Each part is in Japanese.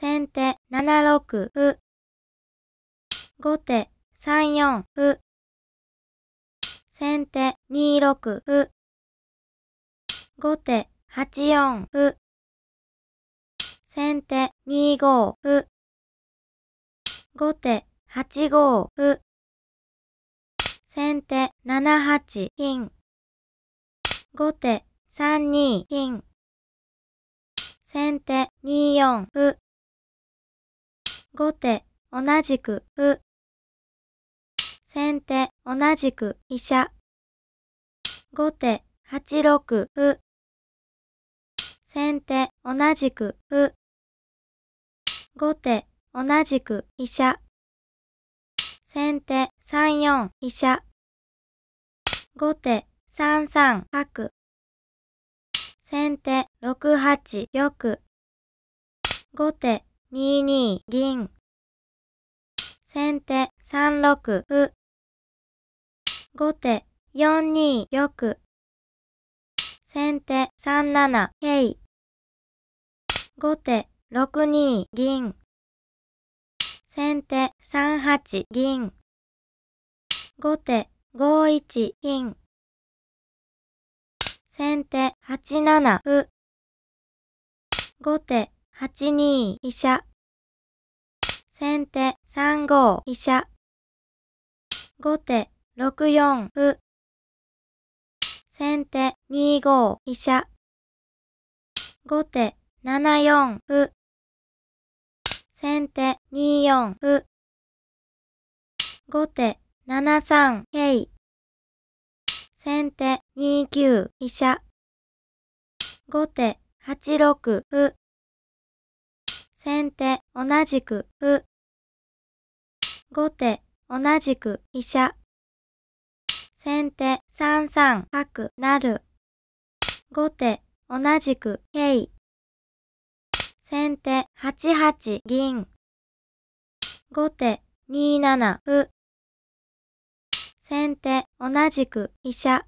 先手7六歩。後手3四歩。先手2六歩。後手8四歩。先手2五歩。後手8五歩。先手7八金。後手3二金。先手2四歩。後手同じく歩。先手同じく飛車。後手8六歩。先手同じく歩。後手同じく飛車。先手3四飛車。後手3三角。先手6八玉。後手2二銀。先手3六歩。後手4二玉。先手3七桂。後手6二銀。先手3八銀。後手5一金。先手8七歩。後手8二飛車。先手3五飛車。後手6四歩。先手2五飛車。後手7四歩。先手2四歩。後手7三桂。先手2九飛車。後手8六歩。先手同じく歩。後手同じく飛車。先手3三角成。後手同じく桂。先手8八銀。後手2七歩。先手同じく飛車。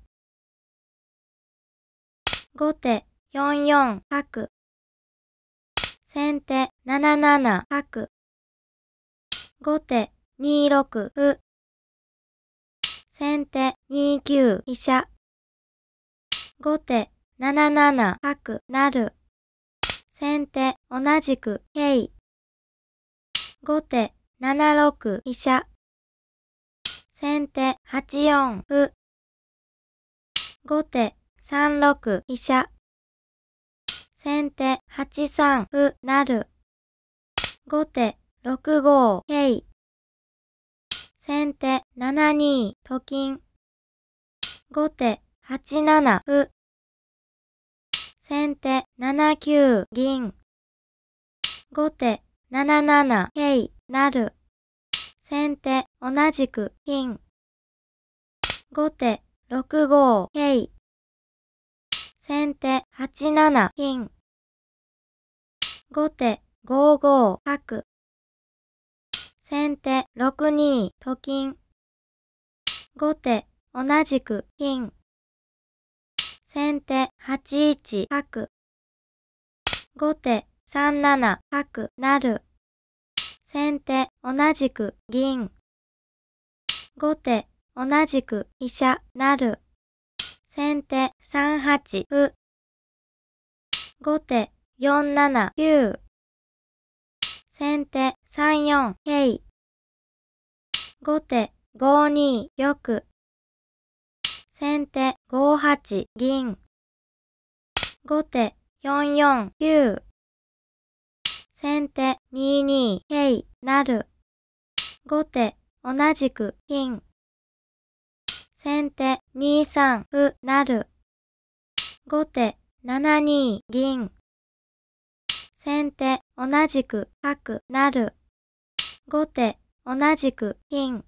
後手4四角。先手7七角。後手2六歩。先手2九飛車。後手7七角成。先手同じく桂。後手7六飛車。先手8四歩。後手3六飛車。先手8三歩成。後手6五桂。先手7二と金。後手8七歩。先手7九銀。後手7七桂成。先手同じく金。後手6五桂。先手8七金。後手5五角。先手6二と金。後手同じく金。先手8一角。後手3七角成。先手同じく銀。後手同じく飛車成。先手3八歩。後手4七九。先手3四桂。後手5二玉。先手5八銀。後手4四九。先手2二桂成。後手同じく金。先手2三歩成。後手7二銀。先手同じく角成。後手同じく金。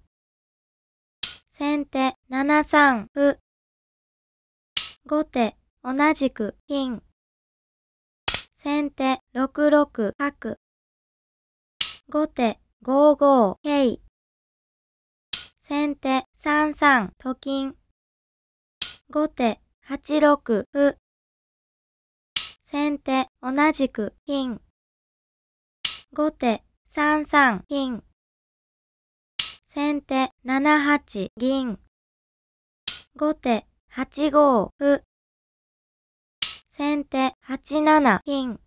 先手7三歩。後手同じく金。先手6六角。後手5五桂。先手3三と金。後手8六歩。先手同じく金。後手3三金。先手7八銀。後手8五歩。先手8七金。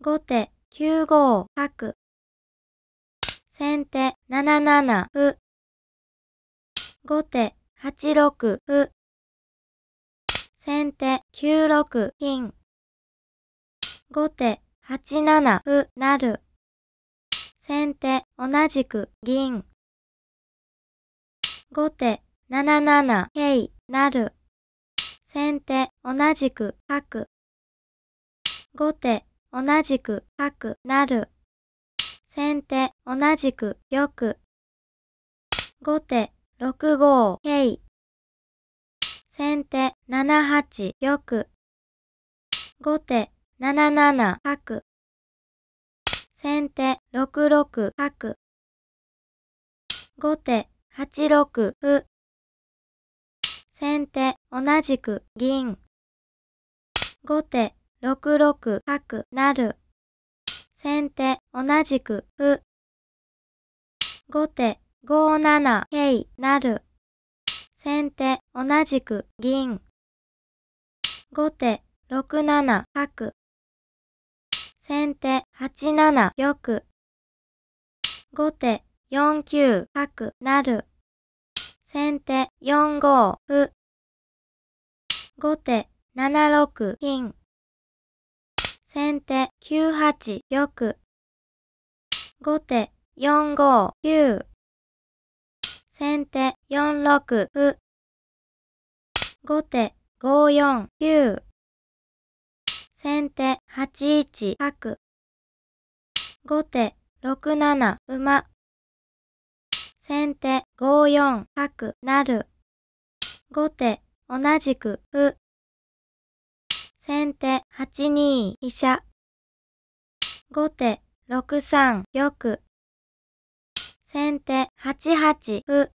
後手9五角。先手7七歩。後手8六歩。先手9六金。後手8七歩成。先手同じく銀。後手7七桂成。先手同じく角。後手同じく角成。先手同じく玉。後手6五桂。先手7八玉。後手7七角。先手6六角。後手8六歩。先手同じく銀。後手6六角成。先手同じく歩。後手5七桂成。先手同じく銀。後手6七角。先手8七玉。後手4九角成。先手4五歩。後手7六金。先手9八玉。後手4五九。先手4六歩。後手5四九。先手8一角。後手6七馬。先手5四角成。後手同じく歩。先手8二飛車。後手6三玉。先手8八歩。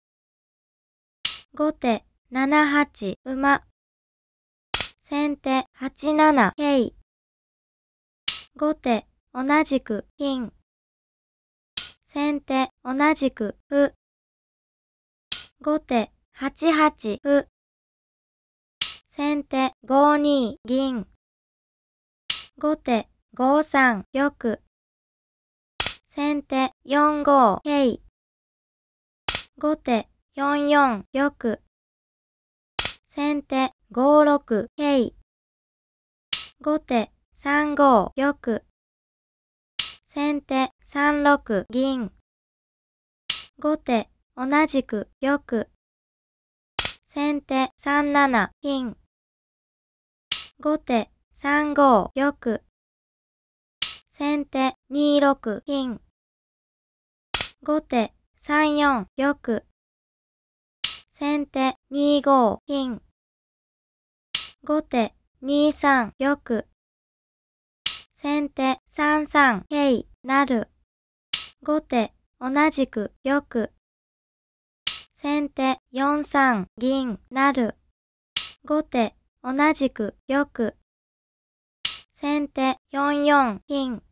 後手7八馬。先手8七桂。後手同じく金。先手同じく歩。後手8八歩。先手5二銀。後手5三玉。先手4五桂。後手4四玉。先手5六桂。後手3五玉。先手3六銀。後手同じく玉。先手3七金。後手3五玉。先手2六金。後手3四玉。先手2五金。後手2三玉。先手3三桂成。後手同じく玉。先手4三銀成。後手同じく玉。先手4四金。